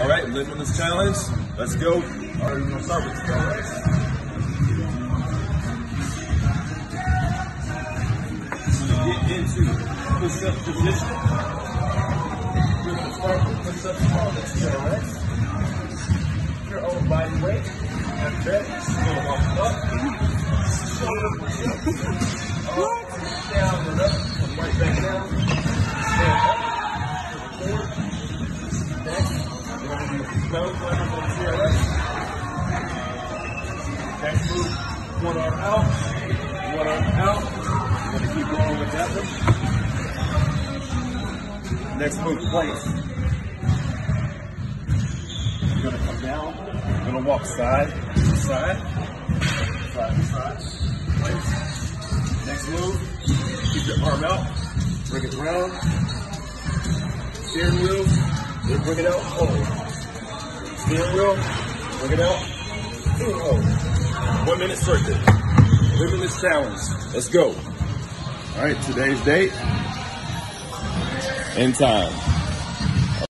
All right, limitless challenge. Let's go. All right, we're gonna start with. Get into push-up position. We're gonna start with push-ups on the TRX. Your own body weight. And then go walk up. Shoulder push-up. Letters on TRX. Next move, one arm out, one arm out. We're gonna keep going with that one. Next move, planks. You're gonna come down. You're gonna walk side to side, side to side. Planks. Next move, keep your arm out, bring it round. Steering wheel, then bring it out, hold. Steering wheel, bring it out. One minute circuit. Limitless challenge. Let's go. All right, today's date and time.